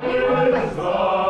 Silent night,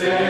Say